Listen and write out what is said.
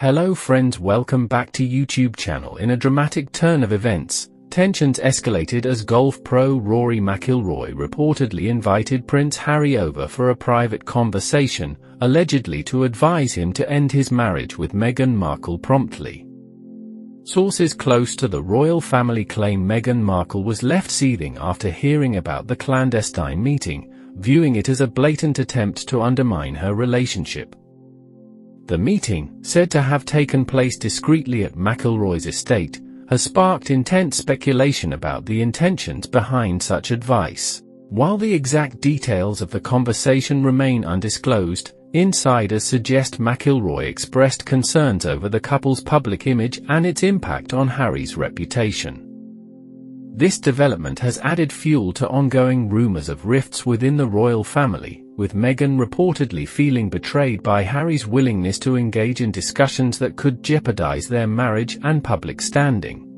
Hello friends welcome back to YouTube channel in a dramatic turn of events. Tensions escalated as golf pro Rory McIlroy reportedly invited Prince Harry over for a private conversation, allegedly to advise him to end his marriage with Meghan Markle promptly. Sources close to the royal family claim Meghan Markle was left seething after hearing about the clandestine meeting, viewing it as a blatant attempt to undermine her relationship. The meeting, said to have taken place discreetly at McIlroy's estate, has sparked intense speculation about the intentions behind such advice. While the exact details of the conversation remain undisclosed, insiders suggest McIlroy expressed concerns over the couple's public image and its impact on Harry's reputation. This development has added fuel to ongoing rumors of rifts within the royal family, with Meghan reportedly feeling betrayed by Harry's willingness to engage in discussions that could jeopardize their marriage and public standing.